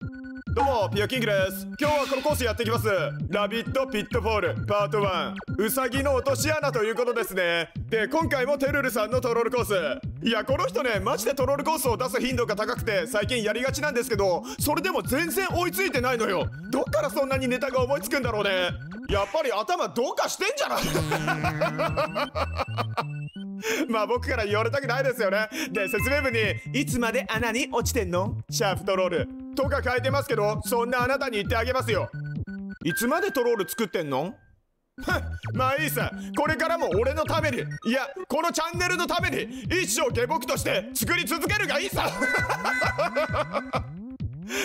どうもピヨキングです。今日はこのコースやっていきます。ラビットピットフォールパート1ウサギの落とし穴ということですね。で今回もテルルさんのトロールコース。いやこの人ねマジでトロールコースを出す頻度が高くて最近やりがちなんですけどそれでも全然追いついてないのよ。どっからそんなにネタが思いつくんだろうね。やっぱり頭どうかしてんじゃない？まあ僕から言われたくないですよね。で説明文に「いつまで穴に落ちてんの？シャープトロール」とか書いてますけどそんなあなたに言ってあげますよ。いつまでトロール作ってんの？まあいいさ。これからも俺のために。いやこのチャンネルのために一生下僕として作り続けるがいいさ。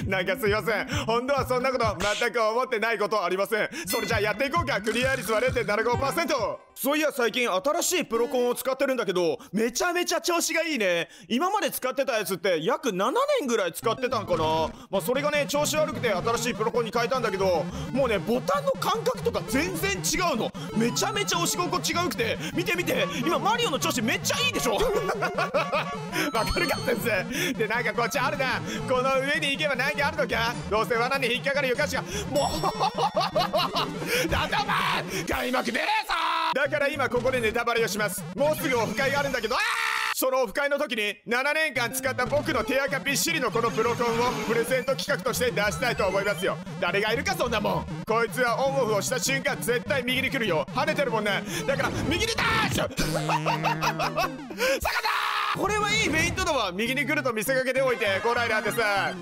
なんかすいません。本当はそんなこと全く思ってないことありません。それじゃあやっていこうか。クリア率は0.75%そういや最近新しいプロコンを使ってるんだけどめちゃめちゃ調子がいいね。今まで使ってたやつって約7年ぐらい使ってたんかな。まあそれがね調子悪くて新しいプロコンに変えたんだけどもうねボタンの感覚とか全然違うの。めちゃめちゃ押し心地が良くて見て見て今マリオの調子めっちゃいいでしょ。わかるか先生。でなんかこっちあるな。この上に行けば何かあるのか。どうせ罠に引っかかるよかしがもう だだま開幕でねえぞだから今ここでネタバレをします。もうすぐオフ会があるんだけどあそのオフ会の時に7年間使った僕の手垢びっしりのこのプロコンをプレゼント企画として出したいと思いますよ。誰がいるかそんなもん。こいつはオンオフをした瞬間絶対右に来るよ。跳ねてるもんね。だから右にダッシュ！これはいいフェイントだわ右に来ると見せかけておいてこないなんです。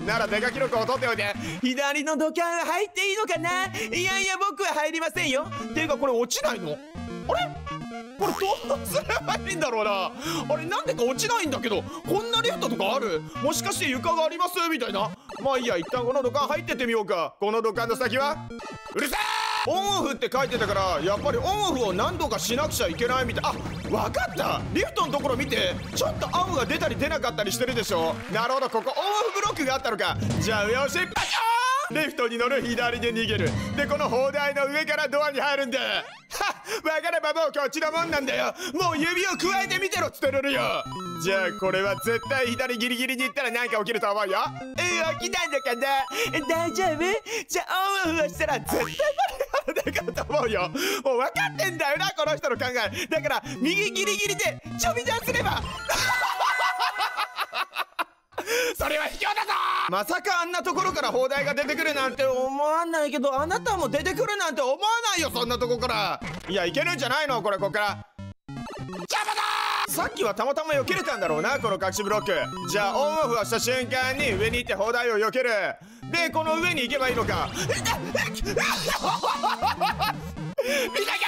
ならデカ記録を取っておいて。左の土管は入っていいのかな？いやいや僕は入りませんよ。ていうかこれ落ちないの？あれ？これどうすればいいんだろうな。あれなんでか落ちないんだけど。こんなリフトとかある？もしかして床があります？みたいな。まあいいや一旦この土管入ってってみようか。この土管の先は？うるせえ！オンオフって書いてたからやっぱりオンオフを何度かしなくちゃいけないみたい。あわかった！リフトのところ見てちょっと青が出たり出なかったりしてるでしょ。なるほどここオンオフブロックがあったのか。じゃあ上押し。パチョーレフトに乗る左で逃げる。でこの砲台の上からドアに入るんだ。はっわかればもうこっちのもんなんだよ。もう指を加えてみてろっつってるよ。じゃあこれは絶対左ギリギリに行ったら何か起きると思うよ。え起きないのかな。大丈夫？じゃあオンオフしたら絶対バレバレだかと思うよ。もう分かってんだよなこの人の考え。だから右ギリギリでちょびジャンすれば。それは卑怯だぞ！まさかあんなところから砲台が出てくるなんて思わないけどあなたも出てくるなんて思わないよそんなとこから。いやいけるんじゃないのこれこっから。邪魔ださっきはたまたま避けれたんだろうなこの隠しブロック。じゃあオンオフをした瞬間に上に行って砲台を避ける。でこの上に行けばいいのか。見たか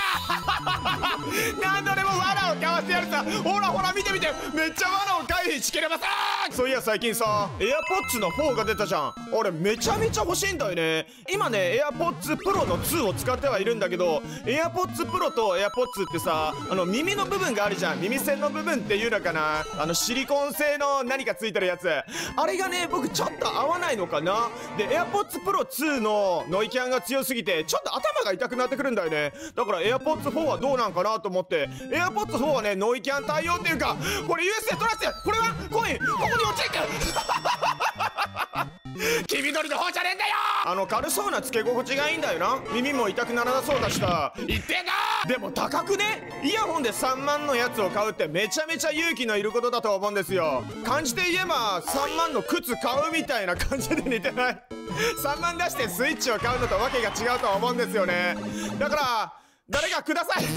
何度でも罠をかわしてやるさ。ほらほら見て見て。めっちゃ罠を回避しきれません。そういや最近さ AirPods の4が出たじゃん。俺めちゃめちゃ欲しいんだよね。今ね AirPods Pro の2を使ってはいるんだけど AirPods Pro と AirPods ってさあの耳の部分があるじゃん。耳栓の部分っていうのかな。あのシリコン製の何かついてるやつ。あれがね僕ちょっと合わないのかな。で AirPods Pro 2のノイキャンが強すぎてちょっと頭が痛くなってくるんだよね。だから AirPods 4はどうなんかなと思って AirPods 4はねノイキャン対応っていうかこれ US で取らせてこれはコインここに落ちてく黄緑の方じゃねえんだよ。あの軽そうなつけ心地がいいんだよな。耳も痛くならなそうだしさ。言ってんなでも高くね？イヤホンで3万のやつを買うってめちゃめちゃ勇気のいることだと思うんですよ。感じで言えば3万の靴買うみたいな感じで似てない？3万出してスイッチを買うのとわけが違うと思うんですよね。だから誰かください。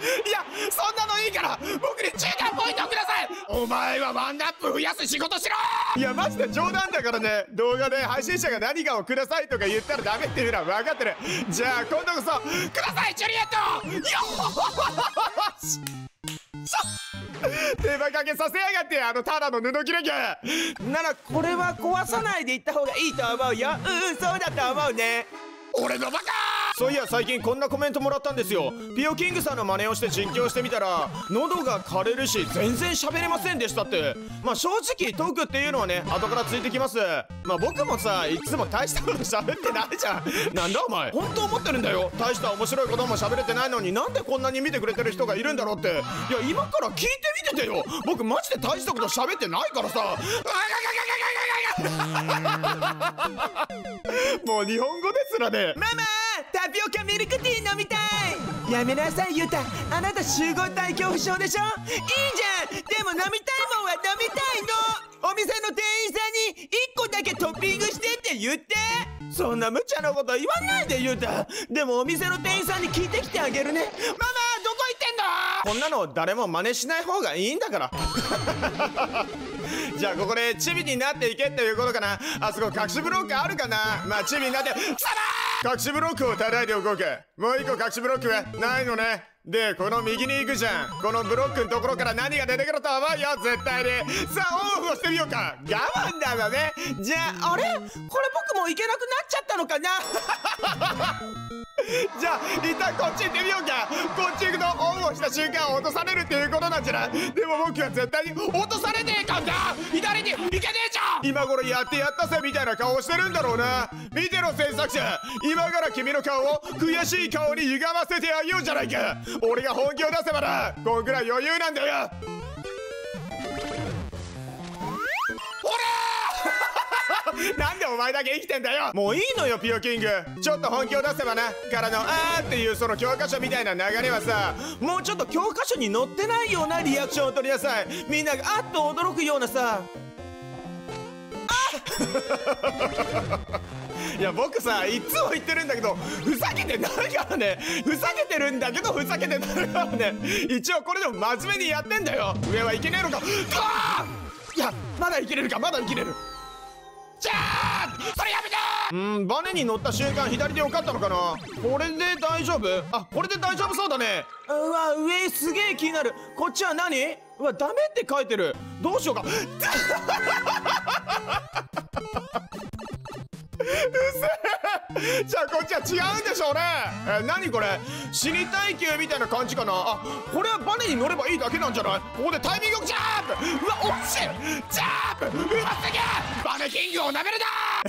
いやそんなのいいから僕に中間ポイントください。お前はワンナップ増やす仕事しろ。いやマジで冗談だからね。動画で配信者が何かをくださいとか言ったらダメっていうのは分かってる。じゃあ今度こそくださいジュリエット。よし 手羽かけさせやがってあのただの布切れ毛ならこれは壊さないでいった方がいいと思うよ。うんそうだと思うね。俺のバカそういや最近こんなコメントもらったんですよ。ピオキングさんの真似をして実況してみたら喉が枯れるし全然喋れませんでしたって。まあ正直トークっていうのはね後からついてきます。まあ僕もさいつも大したこと喋ってないじゃん。なんだお前。本当思ってるんだよ。大した面白いことも喋れてないのになんでこんなに見てくれてる人がいるんだろうって。いや今から聞いてみててよ。僕マジで大したこと喋ってないからさ。もう日本語ですらね。ママタピオカミルクティー飲みたい。やめなさいユタ。あなた集合体恐怖症でしょ？いいじゃん。でも飲みたいもんは飲みたいの。お店の店員さんに1個だけトッピングしてって言って。そんな無茶なこと言わないでユタ。でもお店の店員さんに聞いてきてあげるね。ママどこ行ってんの？こんなの誰も真似しない方がいいんだから。じゃあここでチビになっていけっていうことかな。あそこ隠しブロックあるかな？まあチビになって貴様隠しブロックを叩いておこうかもう一個隠しブロックはないのね。でこの右に行くじゃん。このブロックのところから何が出てくると思うよ絶対に。さあオンオフをしてみようか。我慢だよね。じゃああれ？これ僕も行けなくなっちゃったのかな？じゃあ一旦こっち行ってみようか。こっち行くとオンをした瞬間落とされるっていうことなんじゃない？でも僕は絶対に落とされねえかんだ。左に行けねえじゃん。今頃やってやったぜみたいな顔をしてるんだろうな。見てろ制作者。今から君の顔を悔しい顔に歪ませてあげようじゃないか。俺が本気を出せばな。こんぐらい余裕なんだよ。なんでお前だけ生きてんだよ。もういいのよピオキング。ちょっと本気を出せばな。からのあーっていうその教科書みたいな流れはさ。もうちょっと教科書に載ってないようなリアクションを取りなさい。みんながあっと驚くようなさ。いや僕さいつも言ってるんだけどふざけてなるからね。ふざけてるんだけどふざけてなるからね。一応これでも真面目にやってんだよ。上はいけねえのか。かーいやまだいけれるかまだいけれる。じゃあそれやめて！うんバネに乗った瞬間左でよかったのかな。これで大丈夫？あこれで大丈夫そうだね。うわ上すげえ気になる。こっちは何？うわダメって書いてる。どうしようか。じゃあこっちは違うんでしょうね。え何これ？死に耐久みたいな感じかな？あこれはバネに乗ればいいだけなんじゃない？ここでタイミングよくジャンプ！うわ落ちるジャンプ！うますげえ！ネキングをなめるな！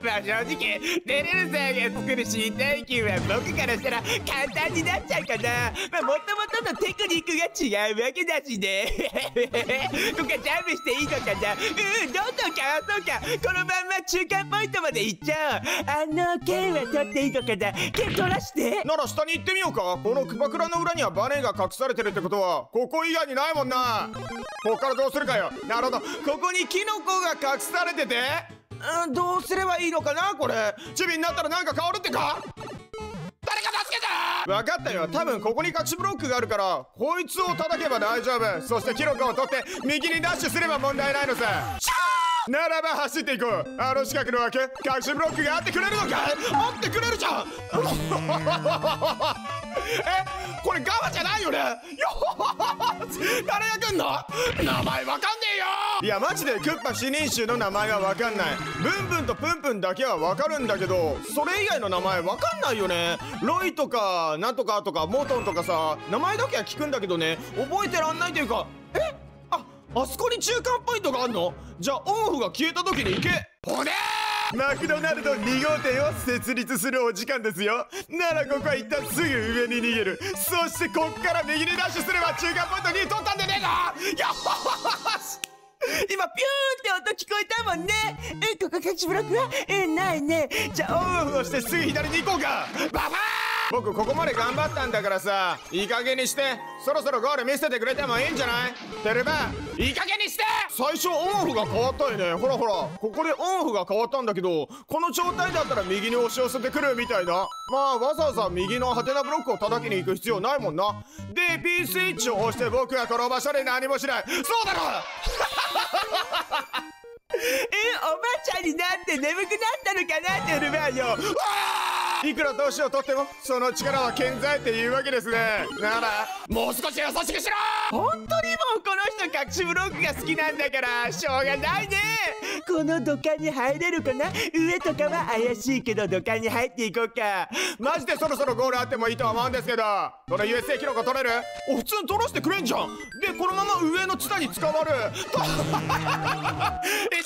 まあ正直テレルさんが作る死に耐久は僕からしたら簡単になっちゃうかな。まあもともとのテクニックが違うわけだしね。ここはジャンプしていいのかな。うんどんどんかわそうか。このまんま中間ポイントまで行っちゃおう。あの剣は取っていいのかな。剣取らして。なら下に行ってみようか。このクバクラの裏にはバネが隠されてるってことはここ以外にないもんな。ここからどうするかよ。なるほど。ここにキノコが隠されてて？うんどうすればいいのかなこれ。チビになったらなんか変わるってか？誰か助けて！分かったよ。多分ここに隠しブロックがあるからこいつを叩けば大丈夫。そしてキノコを取って右にダッシュすれば問題ないのさ。ならば走っていこう。あの近くのわけ隠しブロックがあってくれるのかあってくれるじゃん えこれガマじゃないよね？よ 誰が来んの？名前わかんねえよ！いやマジでクッパ死人衆の名前はわかんない。ブンブンとプンプンだけはわかるんだけどそれ以外の名前わかんないよね。ロイとかなんとかとかモトンとかさ名前だけは聞くんだけどね。覚えてらんないというかえ？ああそこに中間ポイントがあんの？じゃあオンオフが消えた時に行け。骨マクドナルド2号店を設立するお時間ですよ。ならここは一旦すぐ上に逃げる。そしてこっから右にダッシュすれば中間ポイント2取ったんでねえか。よし。今ピューンって音聞こえたもんね。えここ隠しブロックは？えないね。じゃあオンオフをしてすぐ左に行こうか。ババー僕ここまで頑張ったんだからさいい加減にして。そろそろゴール見せてくれてもいいんじゃない？テルバいい加減にして。最初オンオフが変わったよね。ほらほら。ここでオンオフが変わったんだけどこの状態だったら右に押し寄せてくるみたいだまあわざわざ右のハテナブロックを叩きに行く必要ないもんな。で P スイッチを押して僕はこの場所で何もしない。そうだろ えおばあちゃんになって眠くなったのかなテルバーよ。いくら年をとってもその力は健在っていうわけですね。ならもう少し優しくしろ！本当にも隠しブロックが好きなんだからしょうがないね。この土管に入れるかな？上とかは怪しいけど土管に入っていこうか。マジでそろそろゴールあってもいいと思うんですけど。この USA キノコ取れる？お普通に取らせてくれんじゃん。でこのまま上のツタに捕まる。一緒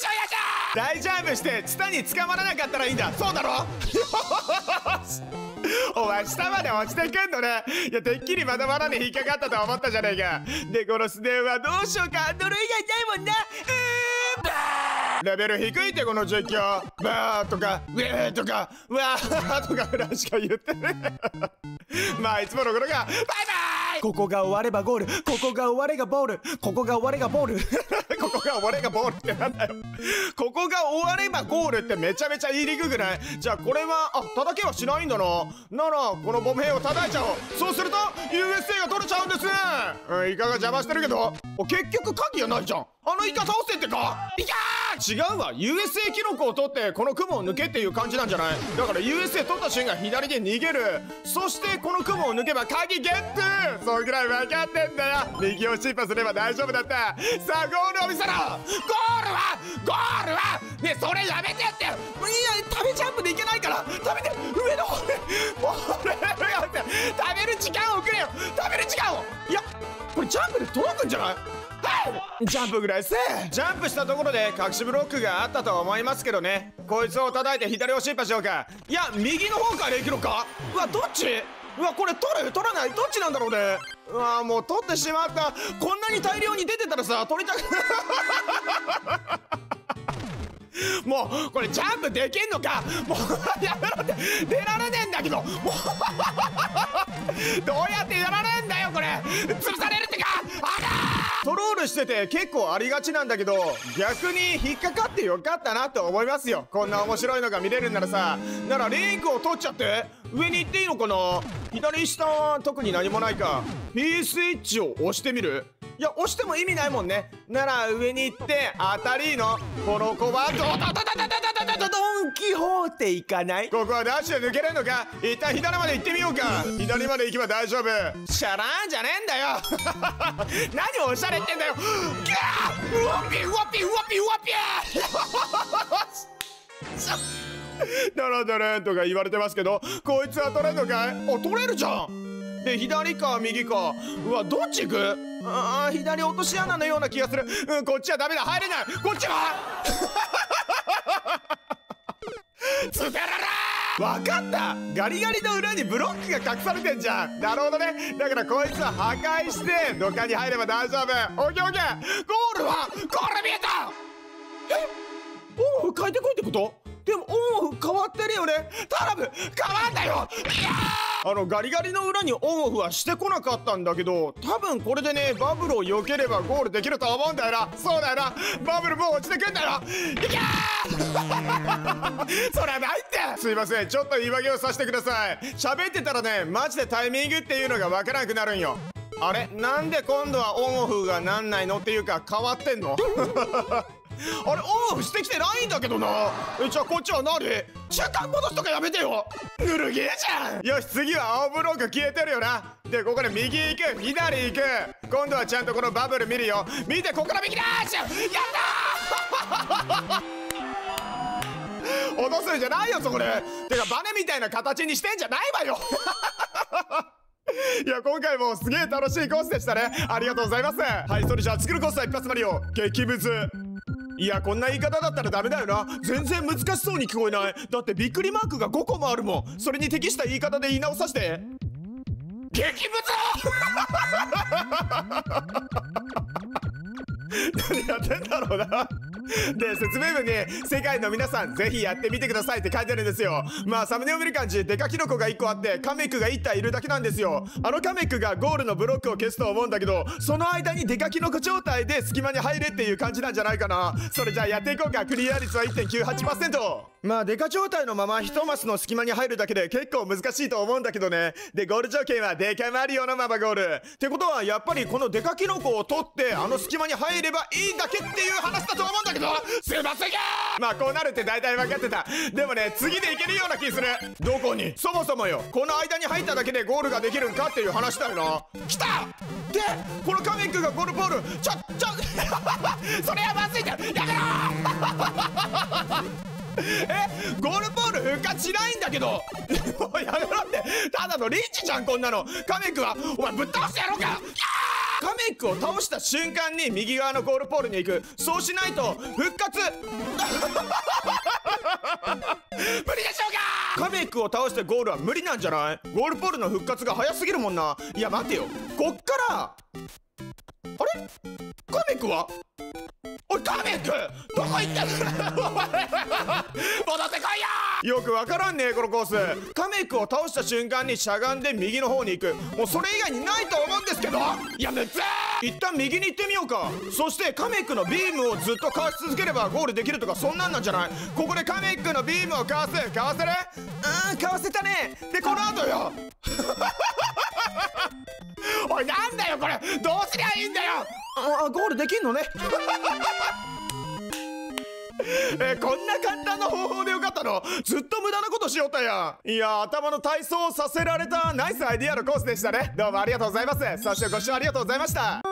やじゃ大丈夫してツタに捕まらなかったらいいんだ。そうだろ？お前下まで落ちてくんのね。いやてっきりまだまだに引っかかったと思ったじゃねえか。でこのスネはどうしようか。呪いがないもんな。うーんレベル低いってこの実況。バーとかウェーとかわーとかぐらいしか言ってねまあいつものことがバイバイここが終わればゴール。ここが終われがボール。ここが終われがボール。ここが終われがボールってなんだよ。ここが終わればゴールってめちゃめちゃ言いにくくない。じゃあこれはあ叩けはしないんだな。ならこのボム兵を叩いちゃおう。そうすると USA が取れちゃうんですうんイカが邪魔してるけど。結局鍵がないじゃん。あのイカ倒せってか？イカ違うわ。USA キノコを取ってこの雲を抜けっていう感じなんじゃない？だから USA 取った瞬間左で逃げる。そしてこの雲を抜けば鍵ゲット。そんぐらい分かってんだよ。右を進歩すれば大丈夫だった。さあゴールを見せろ。ゴールはゴールは。ねそれやめてって。いや食べジャンプでいけないから。食べて上の方で。もう食べる時間をくれよ。食べる時間を。いやこれジャンプで届くんじゃない？ジャンプぐらいせジャンプしたところで隠しブロックがあったとは思いますけどね。こいつを叩いて左を進歩しようか。いや右の方からできるか？うわどっち？うわこれ取る？取らない？どっちなんだろうね？うわもう取ってしまった。こんなに大量に出てたらさ取りたくもうこれジャンプできんのか？もうやめろって。出られねえんだけど。もう どうやってやられんだよこれ。潰されるってか。あルしてて結構ありがちなんだけど逆に引っかかってよかったなと思いますよ。こんな面白いのが見れるんならさ。ならリンクを取っちゃって上に行っていいのかな？左下は特に何もないか。P スイッチを押してみる？いや押しても意味ないもんね。なら上に行って当たりのこの子はドドドドドドドドドドンキホーテ行かない？ここはダッシュで抜けれんのか？一旦左まで行ってみようか。左まで行けば大丈夫。シャラーンじゃねえんだよ。何をおしゃれってんだよ。ギャー！うわっぴうわっぴうわっぴうわっぴ ドロドロとか言われてますけどこいつは取れんのかい？お取れるじゃん。で左か右か。うわどっち行く？あー左落とし穴のような気がする。うんこっちはダメだ。入れない。こっちは？つべららわかった。ガリガリの裏にブロックが隠されてんじゃん。なるほどね。だからこいつは破壊して土管に入れば大丈夫。オッケーオッケー。ゴールはゴール見えたえ？オンオフ変えてこいってこと？でもオンオフ変わってるよね。タラム変わんだよ。いやあのガリガリの裏にオンオフはしてこなかったんだけど多分これでねバブルを避ければゴールできると思うんだよな。そうだよな。バブルもう落ちてくんだよ。いやー!そりゃないって!すいません。ちょっと言い訳をさせてください。喋ってたらねマジでタイミングっていうのがわからなくなるんよ。あれ？なんで今度はオンオフがなんないのっていうか変わってんの？あれオンオフしてきてないんだけどな。えじゃあこっちは何中間戻すとかやめてよ。ぬるげえじゃん。よし次は青ブロック消えてるよな。でここで右行く左行く。今度はちゃんとこのバブル見るよ。見てここから右だーしやったー。落とすんじゃないよそこで。てかバネみたいな形にしてんじゃないわよ。いや今回もすげえ楽しいコースでしたね。ありがとうございます。はいそれじゃあ作るコースは一発マリオ激ムズいやこんな言い方だったらダメだよな。全然難しそうに聞こえない。だってびっくりマークが5個もあるもん。それに適した言い方で言い直させて。激ムズ！何やってんだろうな。で説明文に「世界の皆さんぜひやってみてください」って書いてあるんですよ。まあサムネを見る感じデカキノコが1個あってカメックが1体いるだけなんですよ。あのカメックがゴールのブロックを消すと思うんだけどその間にデカキノコ状態で隙間に入れっていう感じなんじゃないかな。それじゃあやっていこうか。クリア率は1.98%まあデカ状態のまま1マスの隙間に入るだけで結構難しいと思うんだけどね。でゴール条件はデカマリオのままゴール。ってことはやっぱりこのデカキノコを取ってあの隙間に入ればいいだけっていう話だと思うんだけど。すいませんまあこうなるって大体分かってた。でもね次でいけるような気する。どこに？そもそもよ。この間に入っただけでゴールができるんかっていう話だよな。来た！でこのカメックがゴールボール。ちょちょ それはまずいんだ。よやめろえゴールボール復活しないんだけど。もうやめろって。ただのリーチじゃんこんなの。カメックはお前ぶっ倒してやろうか。カメックを倒した瞬間に右側のゴールポールに行く。そうしないと復活。無理でしょうか！カメックを倒してゴールは無理なんじゃない？ゴールポールの復活が早すぎるもんな。いや待てよ。こっからあれ？カメックは？おいカメックどこ行ってんの戻ってこいよよくわからんねこのコース。カメックを倒した瞬間にしゃがんで右の方に行く。もうそれ以外にないと思うんですけど。いやむず一旦右に行ってみようか。そしてカメックのビームをずっとかわし続ければゴールできるとかそんなんなんじゃない？ここでカメックのビームをかわす。かわせる？うんかわせたね。でこの後よおいなんだよこれ。どうすりゃいいんだよ。あゴールできんのね。えーこんな簡単な方法でよかったの。ずっと無駄なことしよったや。んいや頭の体操をさせられた。ナイスアイディアのコースでしたね。どうもありがとうございます。そしてご視聴ありがとうございました